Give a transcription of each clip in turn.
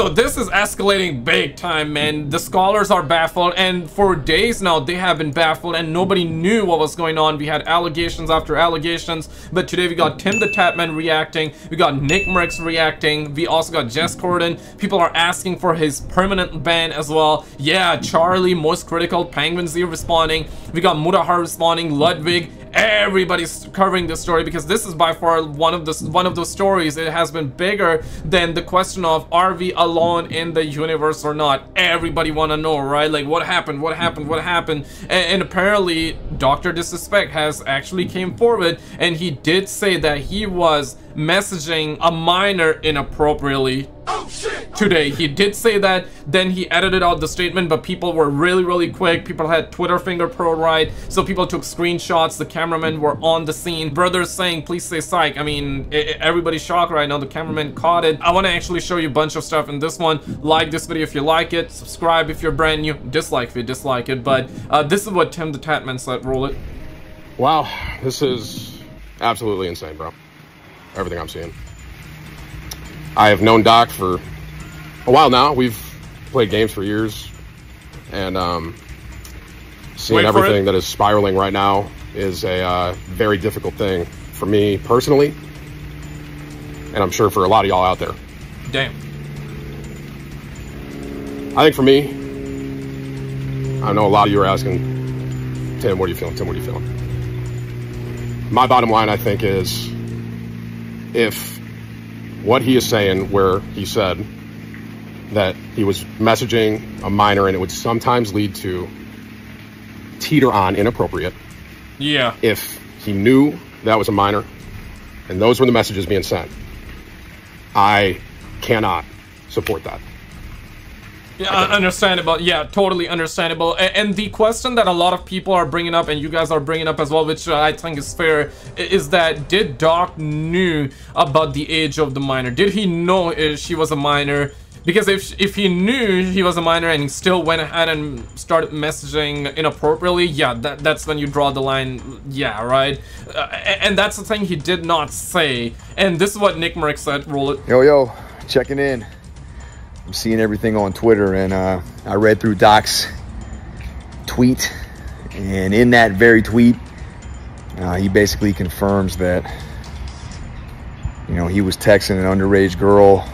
So this is escalating big time, man. The scholars are baffled, and for days now, they have been baffled, and nobody knew what was going on. We had allegations after allegations, but today we got Tim the Tatman reacting, we got Nickmercs reacting, we also got Jez Corden. People are asking for his permanent ban as well. Yeah, Charlie, Moistcr1tikal, Penguin Z responding, we got Mutahar responding, Ludwig, everybody's covering this story because this is by far one of the one of those stories. It has been bigger than the question of are we alone in the universe or not? Everybody want to know right? Like what happened? What happened? What happened? And, and apparently dr disrespect has actually came forward and he did say that he was messaging a minor inappropriately today. He did say that, then he edited out the statement, but people were really, really quick. People had Twitter finger pro right, so people took screenshots. The cameramen were on the scene. Brothers saying, please say psych. I mean, everybody's shocked right now. The cameraman caught it. I want to actually show you a bunch of stuff in this one. Like this video if you like it. Subscribe if you're brand new. Dislike if you dislike it. But uh, this is what Tim the Tatman said. Roll it. Wow, this is absolutely insane, bro. Everything I'm seeing. I have known Doc for a while now. We've played games for years, and um, seeing everything that is spiraling right now is a uh, very difficult thing for me personally, and I'm sure for a lot of y'all out there. Damn. I think for me, I know a lot of you are asking, Tim, what are you feeling? Tim, what are you feeling? My bottom line, I think, is if what he is saying, where he said that he was messaging a minor and it would sometimes lead to teeter on inappropriate. Yeah. If he knew that was a minor and those were the messages being sent, I cannot support that. Yeah, understandable. Yeah, totally understandable. And, the question that a lot of people are bringing up, and you guys are bringing up as well, which uh, I think is fair, is that did Doc knew about the age of the minor? Did he know uh, she was a minor? Because if if he knew he was a minor and still went ahead and started messaging inappropriately, yeah, that that's when you draw the line. Yeah, right. Uh, and that's the thing he did not say. And this is what Nickmercs said. Roll it. Yo yo, checking in. I'm seeing everything on Twitter, and uh, I read through Doc's tweet, and in that very tweet, uh, he basically confirms that you know he was texting an underage girl,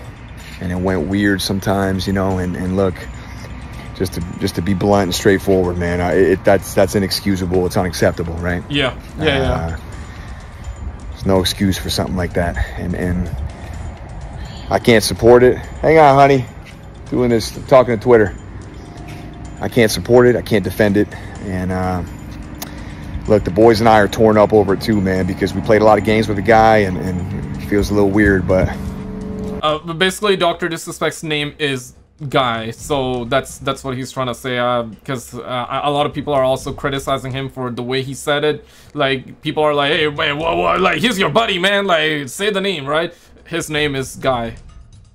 and it went weird sometimes, you know. And, and look, just to just to be blunt and straightforward, man, I, it, that's that's inexcusable. It's unacceptable, right? Yeah, yeah, uh, yeah. There's no excuse for something like that, and and I can't support it. Hang on, honey doing this, talking to Twitter. I can't support it. I can't defend it. And uh, look, the boys and I are torn up over it too, man, because we played a lot of games with the guy, and, and it feels a little weird. But uh, basically, Doctor Disrespect's name is Guy, so that's that's what he's trying to say. Because uh, uh, a lot of people are also criticizing him for the way he said it. Like people are like, "Hey, wait, what, what? Like he's your buddy, man. Like say the name, right?" His name is Guy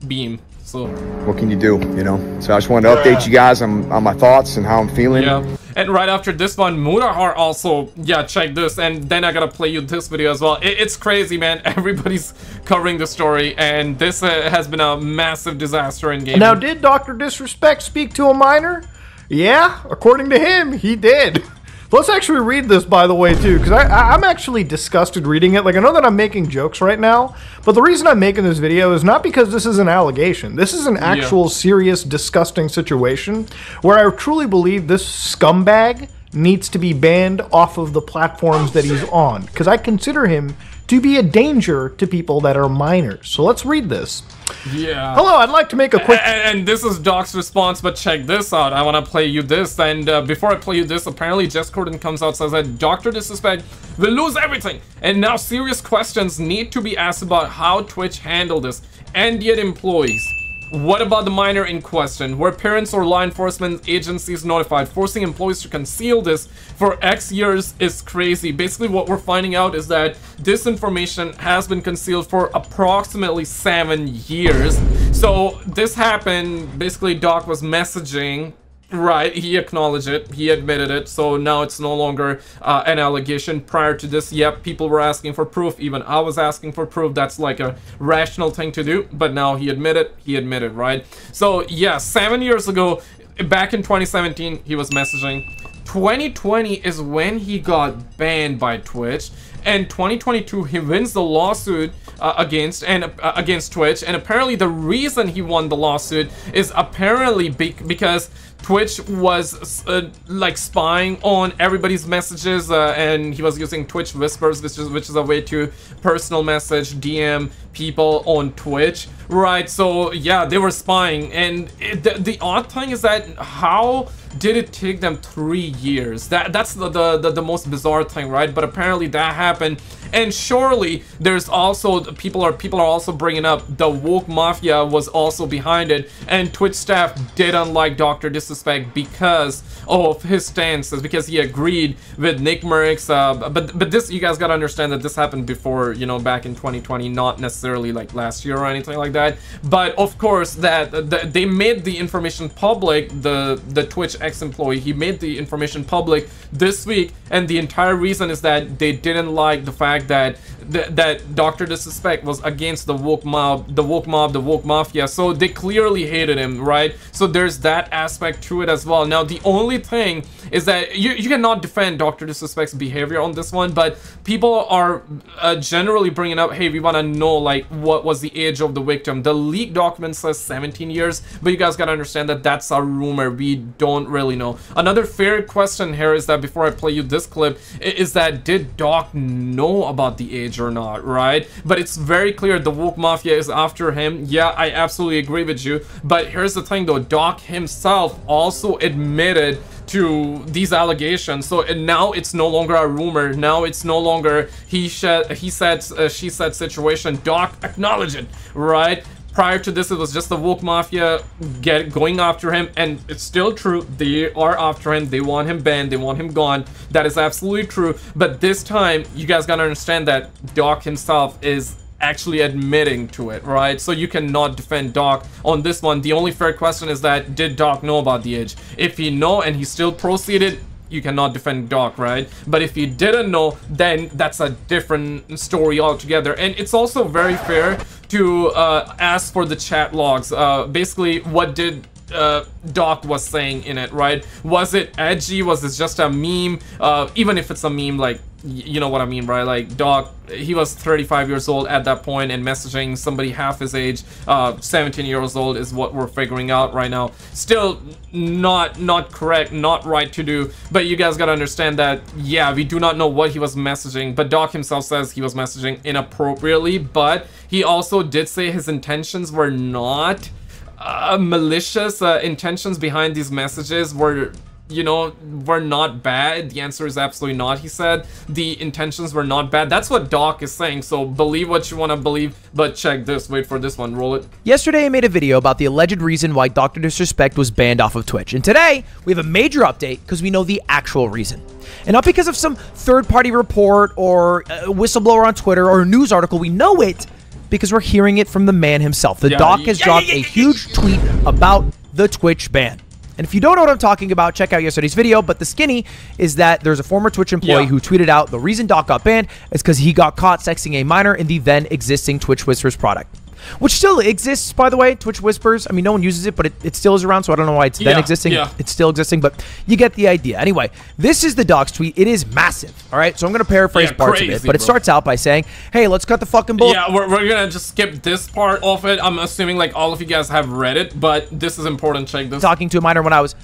Beahm. So what can you do, you know? So I just wanted to update you guys on, on my thoughts and how I'm feeling. Yeah. And right after this one, Mutahar also, yeah, check this. And then I gotta play you this video as well. It, it's crazy, man. Everybody's covering the story. And this uh, has been a massive disaster in gaming. Now, did Dr. Disrespect speak to a minor? Yeah, according to him, he did. Let's actually read this, by the way, too, because I'm actually disgusted reading it. Like, I know that I'm making jokes right now, but the reason I'm making this video is not because this is an allegation. This is an actual yeah. serious, disgusting situation where I truly believe this scumbag needs to be banned off of the platforms that he's on, because I consider him to be a danger to people that are minors. So let's read this. Yeah. Hello, I'd like to make a quick... And, and this is Doc's response, but check this out. I want to play you this, and uh, before I play you this, apparently Jez Corden comes out says that Dr. Disrespect will lose everything, and now serious questions need to be asked about how Twitch handled this, and yet employees. What about the minor in question? Were parents or law enforcement agencies notified? Forcing employees to conceal this for X years is crazy. Basically, what we're finding out is that this information has been concealed for approximately seven years. So this happened, basically Doc was messaging Right, he acknowledged it, he admitted it, so now it's no longer uh, an allegation. Prior to this, yep, people were asking for proof, even I was asking for proof, that's like a rational thing to do, but now he admitted, he admitted, right? So yeah, seven years ago, back in 2017, he was messaging. 2020 is when he got banned by Twitch, and 2022 he wins the lawsuit uh, against and uh, against Twitch, and apparently the reason he won the lawsuit is apparently be because Twitch was uh, like spying on everybody's messages, uh, and he was using Twitch Whispers, which is which is a way to personal message DM people on Twitch, right? So yeah, they were spying, and it, the, the odd thing is that how did it take them three years? That that's the, the the, the most bizarre thing, right? But apparently that happened, and surely there's also people are people are also bringing up the woke mafia was also behind it, and Twitch staff did unlike Doctor Disrespect because of his stances, because he agreed with NICKMERCS. Uh, but but this you guys gotta understand that this happened before, you know, back in 2020, not necessarily like last year or anything like that. But of course that the, they made the information public, the the Twitch ex-employee, he made the information public this week, and the entire reason is that they didn't like the fact that th that Dr. Disrespect was against the woke mob, the woke mob, the woke mafia, so they clearly hated him, right? So there's that aspect to it as well. Now, the only thing is that you, you cannot defend Dr. Disrespect's behavior on this one, but people are uh, generally bringing up, hey, we want to know, like, what was the age of the victim. The leaked document says 17 years, but you guys gotta understand that that's a rumor. We don't really know. Another fair question here is that before I play you this clip, is that did Doc know about the age or not, right? But it's very clear the Woke Mafia is after him. Yeah, I absolutely agree with you. But here's the thing though, Doc himself also admitted to these allegations so now it's no longer a rumor now it's no longer he said he said uh, she said situation doc acknowledge it right prior to this it was just the woke mafia get going after him and it's still true they are after him they want him banned they want him gone that is absolutely true but this time you guys gotta understand that doc himself is actually admitting to it, right? So you cannot defend Doc on this one. The only fair question is that did Doc know about the edge? If he know and he still proceeded, you cannot defend Doc, right? But if you didn't know, then that's a different story altogether. And it's also very fair to uh, ask for the chat logs. Uh, basically, what did uh, Doc was saying in it, right? Was it edgy? Was it just a meme? Uh, even if it's a meme, like, you know what I mean, right? Like, Doc, he was 35 years old at that point and messaging somebody half his age, uh, 17 years old is what we're figuring out right now. Still not, not correct, not right to do, but you guys gotta understand that, yeah, we do not know what he was messaging, but Doc himself says he was messaging inappropriately, but he also did say his intentions were not uh, malicious uh, intentions behind these messages were you know, were not bad. The answer is absolutely not, he said. The intentions were not bad. That's what Doc is saying, so believe what you want to believe, but check this. Wait for this one. Roll it. Yesterday, I made a video about the alleged reason why Dr. Disrespect was banned off of Twitch, and today, we have a major update because we know the actual reason. And not because of some third-party report or uh, whistleblower on Twitter or a news article, we know it because we're hearing it from the man himself. The yeah, doc has yeah, dropped yeah, a huge tweet about the Twitch ban. And if you don't know what I'm talking about, check out yesterday's video. But the skinny is that there's a former Twitch employee yeah. who tweeted out the reason Doc got banned is because he got caught sexting a minor in the then existing Twitch Whispers product which still exists, by the way. Twitch Whispers. I mean, no one uses it, but it, it still is around, so I don't know why it's yeah, then existing. Yeah. It's still existing, but you get the idea. Anyway, this is the Doc's tweet. It is massive, all right? So I'm going to paraphrase yeah, parts crazy, of it, but bro. it starts out by saying, hey, let's cut the fucking bull. Yeah, we're, we're going to just skip this part of it. I'm assuming, like, all of you guys have read it, but this is important. Check this. Talking to a minor when I was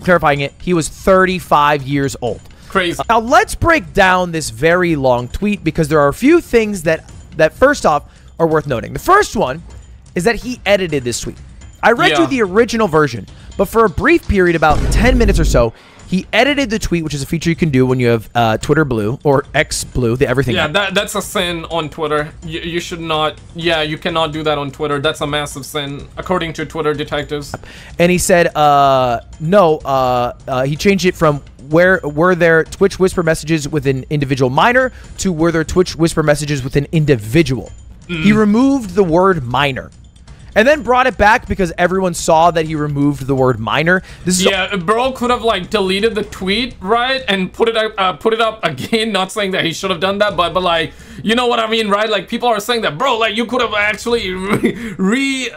clarifying it, he was 35 years old. Crazy. Now, let's break down this very long tweet because there are a few things that, that first off, are worth noting. The first one is that he edited this tweet. I read yeah. you the original version, but for a brief period, about 10 minutes or so, he edited the tweet, which is a feature you can do when you have uh, Twitter Blue or X Blue, the everything. Yeah, that, that's a sin on Twitter. You, you should not. Yeah, you cannot do that on Twitter. That's a massive sin, according to Twitter detectives. And he said, uh, no. Uh, uh, he changed it from where were there Twitch Whisper messages with an individual minor to were there Twitch Whisper messages with an individual. Mm. He removed the word minor. and then brought it back because everyone saw that he removed the word minor. This is Yeah, bro could have like deleted the tweet, right, and put it up, uh, put it up again. Not saying that he should have done that, but but like, you know what I mean, right? Like people are saying that, bro, like you could have actually re, re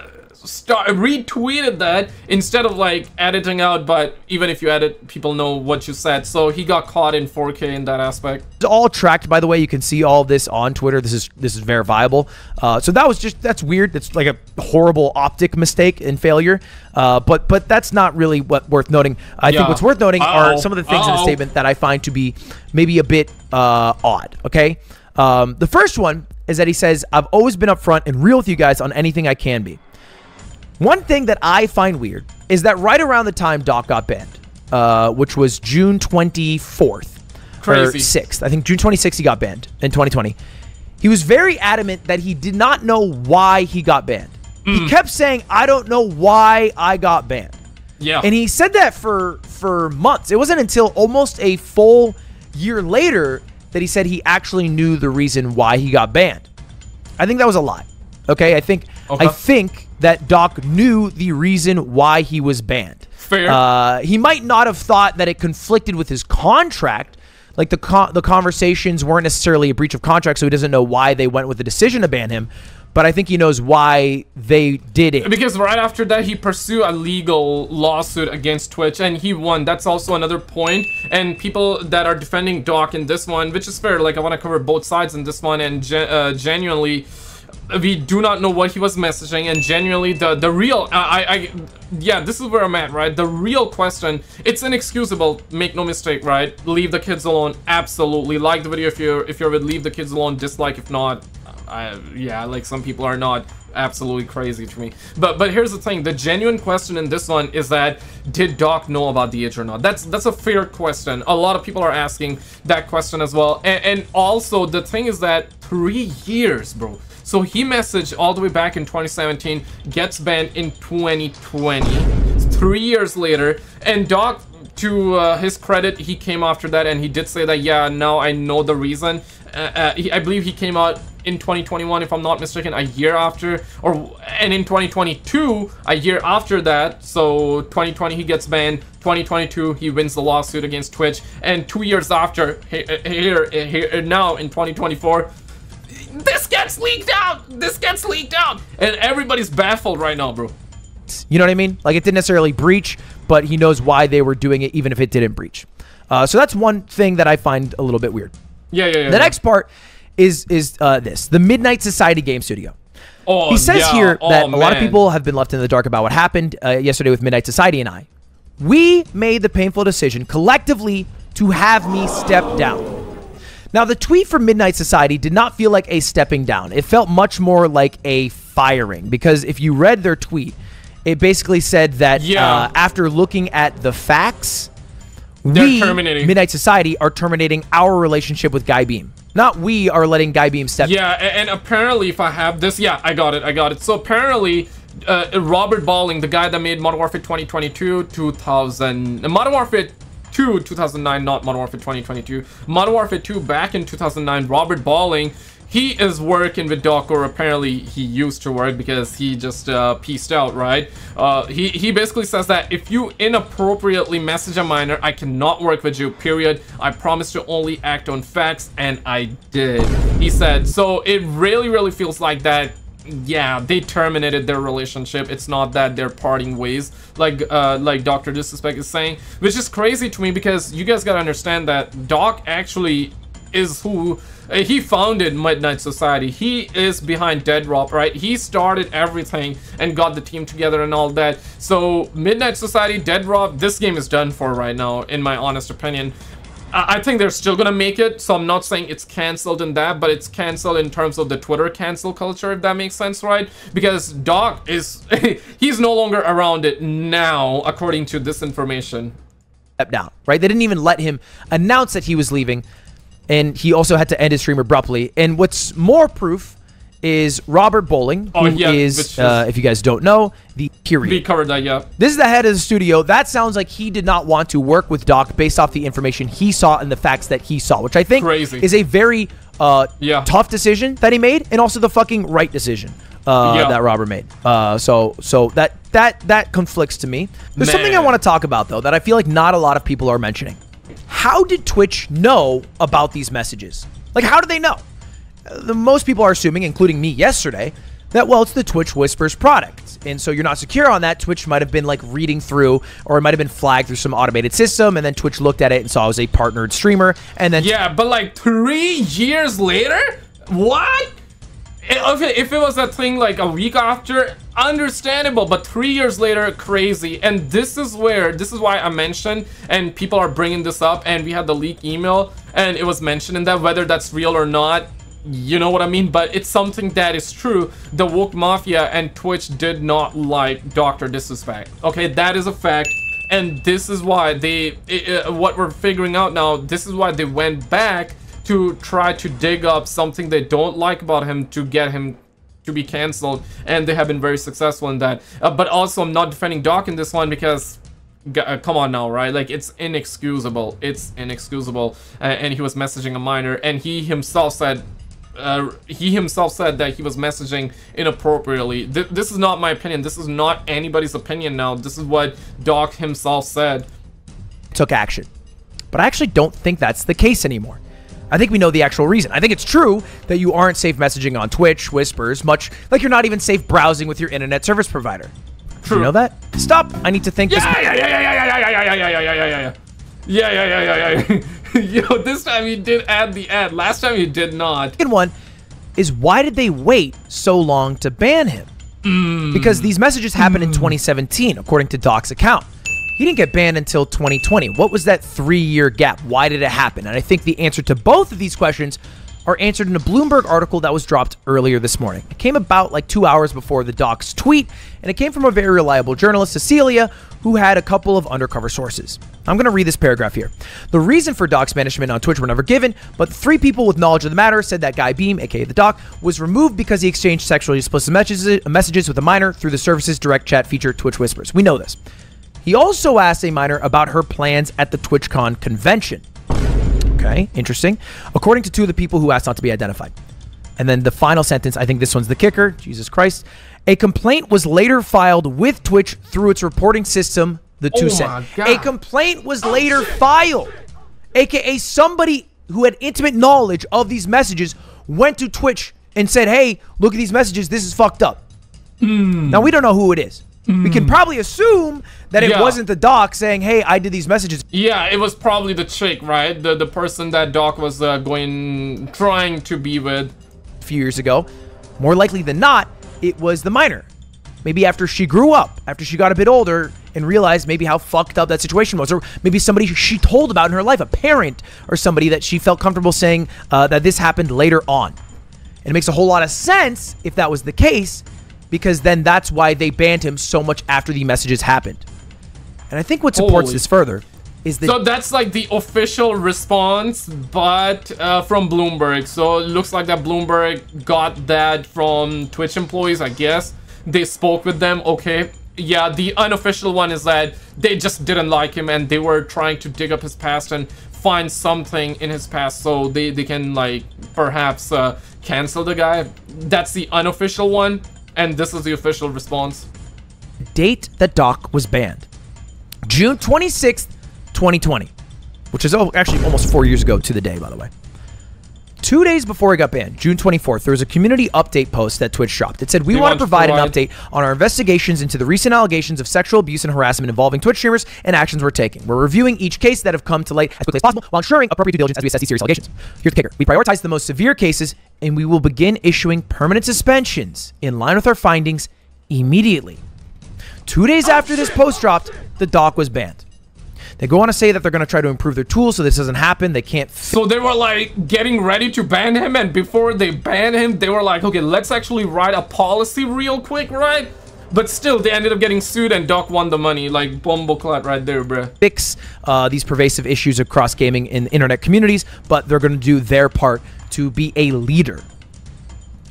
start retweeted that instead of like editing out. But even if you edit, people know what you said. So he got caught in 4K in that aspect. It's all tracked, by the way. You can see all this on Twitter. This is this is verifiable. Uh, so that was just that's weird. That's like a horrible optic mistake and failure. Uh, but but that's not really what worth noting. I Yeah. think what's worth noting are Uh-oh. some of the things in the statement that I find to be maybe a bit uh, odd. Okay, um, the first one is that he says, "I've always been upfront and real with you guys on anything I can be." One thing that I find weird is that right around the time Doc got banned, uh, which was June 24th or 6th, I think June 26th he got banned in 2020. He was very adamant that he did not know why he got banned. Mm. He kept saying, "I don't know why I got banned." Yeah. And he said that for for months. It wasn't until almost a full year later that he said he actually knew the reason why he got banned. I think that was a lie. Okay, I think Okay. I think that Doc knew the reason why he was banned. Fair. Uh, he might not have thought that it conflicted with his contract. Like the con- the conversations weren't necessarily a breach of contract, so he doesn't know why they went with the decision to ban him. But I think he knows why they did it. Because right after that, he pursued a legal lawsuit against Twitch, and he won. That's also another point. And people that are defending Doc in this one, which is fair, like I want to cover both sides in this one, and gen- uh, genuinely, we do not know what he was messaging, and genuinely, the the real, I, I, I, yeah, this is where I'm at, right? The real question, it's inexcusable. Make no mistake, right? Leave the kids alone. Absolutely, like the video if you're if you're with leave the kids alone. Dislike if not. I, yeah, like some people are not absolutely crazy to me. But but here's the thing: the genuine question in this one is that did Doc know about the age or not? That's that's a fair question. A lot of people are asking that question as well. And, and also the thing is that three years, bro. So he messaged all the way back in 2017, gets banned in 2020. Three years later, and Doc to uh, his credit, he came after that and he did say that, yeah, now I know the reason. Uh, uh, he, I believe he came out in 2021, if I'm not mistaken, a year after, or and in 2022, a year after that. So 2020 he gets banned. 2022 he wins the lawsuit against Twitch, and two years after, uh, here, uh, here now in 2024, this gets leaked out. This gets leaked out, and everybody's baffled right now, bro. You know what I mean? Like it didn't necessarily breach, but he knows why they were doing it, even if it didn't breach. Uh, so that's one thing that I find a little bit weird. Yeah, yeah, yeah. The yeah. next part is is uh, this: the Midnight Society game studio. Oh, He says yeah. here Oh, that a lot of people have been left in the dark about what happened uh, yesterday with Midnight Society and I. We made the painful decision collectively to have me step down. Now, the tweet from Midnight Society did not feel like a stepping down. It felt much more like a firing because if you read their tweet, it basically said that Yeah. uh, after looking at the facts, They're we, terminating. Midnight Society, are terminating our relationship with Guy Beahm. Not we are letting Guy Beahm step Yeah, a- and apparently, if I have this, yeah, I got it, I got it. So apparently, uh, Robert Bowling, the guy that made Modern Warfare 2022, 2000, uh, Modern Warfare 2, 2009, not Modern Warfare 2022, Modern Warfare 2 back in 2009, Robert Bowling, he is working with Doc, or apparently he used to work because he just uh, pieced out, right? Uh, he, he basically says that if you inappropriately message a minor, I cannot work with you, period. I promise to only act on facts, and I did. He said, so it really, really feels like that yeah, they terminated their relationship. It's not that they're parting ways, like uh, like Doctor Disrespect is saying, which is crazy to me because you guys gotta understand that Doc actually is who uh, he founded Midnight Society. He is behind Deadrop, right? He started everything and got the team together and all that. So Midnight Society, Deadrop, this game is done for right now, in my honest opinion. I think they're still gonna make it, so I'm not saying it's cancelled in that, but it's cancelled in terms of the Twitter cancel culture, if that makes sense, right? Because Doc is, he's no longer around it now, according to this information. down, right? They didn't even let him announce that he was leaving, and he also had to end his stream abruptly. And what's more proof is Robert Bowling, who Oh, is, yeah, is- uh, if you guys don't know, the period. We covered that, yeah. This is the head of the studio. That sounds like he did not want to work with Doc based off the information he saw and the facts that he saw, which I think Crazy. is a very uh, Yeah. tough decision that he made and also the fucking right decision. uh, Yeah. that Robert made. Uh, so so that that that conflicts to me. There's something I want to talk about though that I feel like not a lot of people are mentioning. How did Twitch know about these messages? Like, how do they know? The most people are assuming, including me yesterday, that well, it's the Twitch Whispers product, and so you're not secure on that. Twitch might have been like reading through, or it might have been flagged through some automated system, and then Twitch looked at it and saw I was a partnered streamer, and then Yeah, but like three years later? What? Eh, if it, if it was a thing like a week after, understandable, but three years later, crazy. And this is where, this is why I mentioned, and people are bringing this up, and we had the leak email, and it was mentioned in that, whether that's real or not, you know what I mean? But it's something that is true. The Woke Mafia and Twitch did not like Dr. Disrespect. Okay, that is a fact and this is why they i- what we're figuring out now this is why they went back to try to dig up something they don't like about him to get him to be canceled and they have been very successful in that uh, but also i'm not defending doc in this one because uh, come on now right like it's inexcusable it's inexcusable uh, and he was messaging a minor and he himself said uh, he himself said that he was messaging inappropriately. Th- this is not my opinion. This is not anybody's opinion now. This is what Doc himself said. took action. But I actually don't think that's the case anymore. I think we know the actual reason. I think it's true that you aren't safe messaging on Twitch, Whispers, much like you're not even safe browsing with your internet service provider. Did you know that? Stop. I need to think yeah, this. Yeah, yeah, yeah, yeah, yeah, yeah, yeah, yeah, yeah, yeah, yeah, yeah, yeah, yeah. Yeah, yeah, yeah, yeah, yeah. Yo, this time you did add the ad. Last time you did not. second one is why did they wait so long to ban him? Mm. Because these messages happened in mm. 2017, according to Doc's account. He didn't get banned until 2020. What was that three year gap? Why did it happen? And I think the answer to both of these questions are answered in a Bloomberg article that was dropped earlier this morning. It came about like two hours before the Doc's tweet, and it came from a very reliable journalist, Cecilia, who had a couple of undercover sources. I'm going to read this paragraph here. The reason for Doc's banishment on Twitch were never given, but three people with knowledge of the matter said that Guy Beahm, aka the Doc, was removed because he exchanged sexually explicit messages, messages with a minor through the service's direct chat feature, Twitch Whispers. We know this. He also asked a minor about her plans at the TwitchCon convention. Okay, interesting. According to two of the people who asked not to be identified. And then the final sentence, I think this one's the kicker. Jesus Christ. A complaint was later filed with Twitch through its reporting system, the oh two Oh said. my God. A complaint was later filed. AKA somebody who had intimate knowledge of these messages went to Twitch and said, "Hey, look at these messages. This is fucked up." Hmm. Now we don't know who it is. We can probably assume that it Yeah. wasn't the doc saying, "Hey, I did these messages." Yeah, it was probably the chick, right? The the person that Doc was uh, going trying to be with. a few years ago. More likely than not, it was the minor. Maybe after she grew up, after she got a bit older and realized maybe how fucked up that situation was, or maybe somebody she told about in her life, a parent or somebody that she felt comfortable saying uh, that this happened later on. And it makes a whole lot of sense if that was the case, because then that's why they banned him so much after the messages happened. And I think what supports Holy- this further is that So that's like the official response, but uh, from Bloomberg. So it looks like that Bloomberg got that from Twitch employees, I guess. They spoke with them, okay. Yeah, the unofficial one is that they just didn't like him and they were trying to dig up his past and find something in his past so they, they can like perhaps uh, cancel the guy. That's the unofficial one and this is the official response. date that Doc was banned. June 26th, 2020, which is oh, actually almost four years ago to the day, by the way. Two days before he got banned, June 24th, there was a community update post that Twitch dropped. It said, We We want want to to provide an update on our investigations into the recent allegations of sexual abuse and harassment involving Twitch streamers and actions we're taking. We're reviewing each case that have come to light as quickly as possible while ensuring appropriate due diligence as we assess these serious allegations. Here's the kicker we prioritize the most severe cases and we will begin issuing permanent suspensions in line with our findings immediately. Two days after this post dropped, the doc was banned. They go on to say that they're going to try to improve their tools so this doesn't happen. They can't. So they were like getting ready to ban him, and before they ban him, they were like, okay, let's actually write a policy real quick, right? But still, they ended up getting sued, and Doc won the money. Like bumbleclad right there, bruh. fix uh, these pervasive issues across gaming and internet communities, but they're going to do their part to be a leader.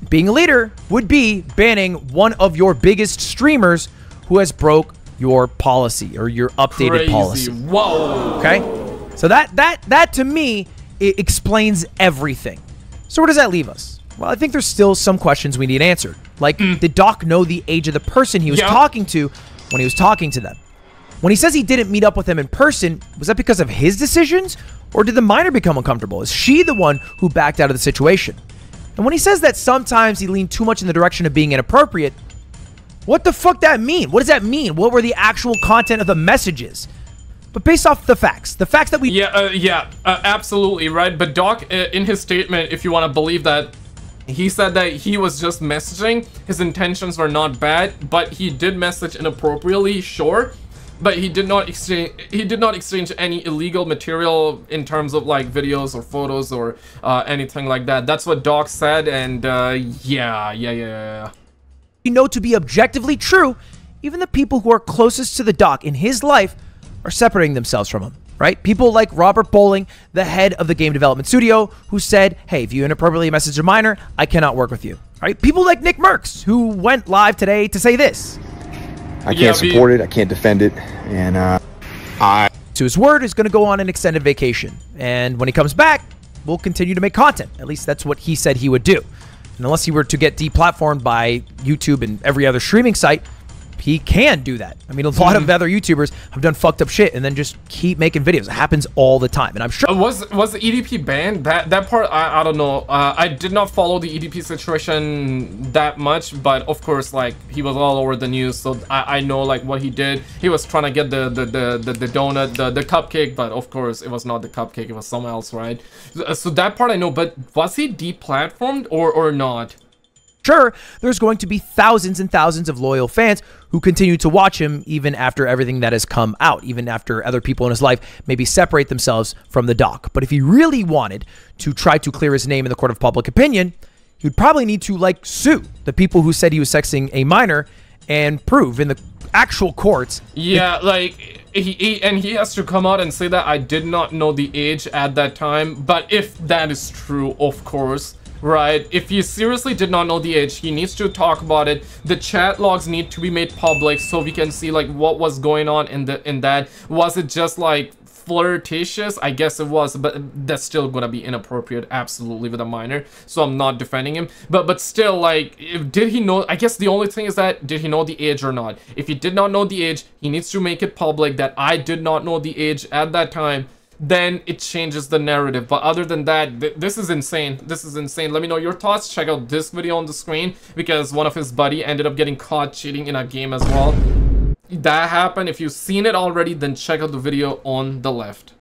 Being a leader would be banning one of your biggest streamers who has broke your policy or your updated Crazy. policy. Whoa. Okay, so that that that to me it explains everything. So where does that leave us? Well, I think there's still some questions we need answered. Like, mm. did Doc know the age of the person he was Yeah. talking to when he was talking to them? When he says he didn't meet up with them in person, was that because of his decisions? Or did the minor become uncomfortable? Is she the one who backed out of the situation? And when he says that sometimes he leaned too much in the direction of being inappropriate, what the fuck that mean? What does that mean? What were the actual content of the messages? But based off the facts, the facts that we Yeah, uh, yeah, uh, absolutely, right? But Doc, uh, in his statement, if you want to believe that, he said that he was just messaging. His intentions were not bad, but he did message inappropriately, sure. But he did not exchange. He did not exchange any illegal material in terms of like videos or photos or uh, anything like that. That's what Doc said, and uh, yeah, yeah, yeah, yeah. We know to be objectively true, even the people who are closest to the doc in his life are separating themselves from him, right? People like Robert Bowling, the head of the game development studio, who said, hey, if you inappropriately message a minor, I cannot work with you, right? People like Nickmercs, who went live today to say this. I can't Yeah, support it. I can't defend it. And uh, I To his word, is going to go on an extended vacation. And when he comes back, we'll continue to make content. At least that's what he said he would do. And unless he were to get deplatformed by YouTube and every other streaming site, he can do that. I mean, a lot of other YouTubers have done fucked up shit and then just keep making videos. It happens all the time. And I'm sure Was was the EDP banned? That that part I, I don't know. Uh, I did not follow the EDP situation that much, but of course, like he was all over the news, so I, I know like what he did. He was trying to get the the the the, the donut, the the cupcake, but of course it was not the cupcake. It was something else, right? So, so that part I know. But was he deplatformed or or not? Sure there's going to be thousands and thousands of loyal fans who continue to watch him even after everything that has come out, even after other people in his life maybe separate themselves from the doc. But if he really wanted to try to clear his name in the court of public opinion, he would probably need to like sue the people who said he was sexting a minor and prove in the actual courts Yeah, like he, he and he has to come out and say that I did not know the age at that time. But if that is true, of course, right? If he seriously did not know the age, he needs to talk about it. The chat logs need to be made public so we can see like what was going on in the in that. Was it just like flirtatious i guess it was but that's still gonna be inappropriate absolutely with a minor so i'm not defending him but but still like if, did he know i guess the only thing is that did he know the age or not if he did not know the age he needs to make it public that i did not know the age at that time then it changes the narrative. But other than that th- this is insane. This is insane. Let me know your thoughts. Check out this video on the screen because one of his buddy ended up getting caught cheating in a game as well. That happened. If you've seen it already then check out the video on the left